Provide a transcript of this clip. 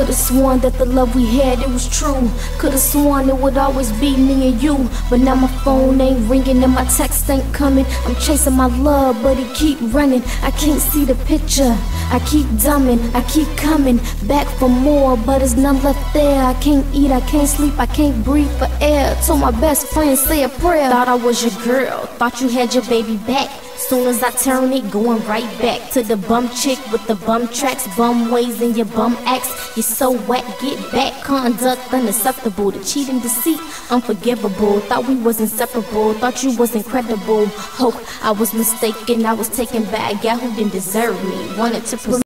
Could've sworn that the love we had, it was true. Could've sworn it would always be me and you. But now my phone ain't ringing and my text ain't coming. I'm chasing my love, but it keep running. I can't see the picture. I keep dumbing, I keep coming back for more, but there's none left there. I can't eat, I can't sleep, I can't breathe for air. Told my best friend, say a prayer. Thought I was your girl, thought you had your baby back. Soon as I turn it, going right back to the bum chick with the bum tracks, bum ways in your bum acts. You're so whack, get back. Conduct unacceptable. The cheating, deceit, unforgivable. Thought we was inseparable. Thought you was incredible. Hope I was mistaken. I was taken back. Who didn't deserve me. Wanted to.